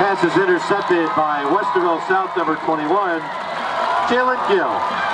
Pass is intercepted by Westerville South number 21, Jalen Gill.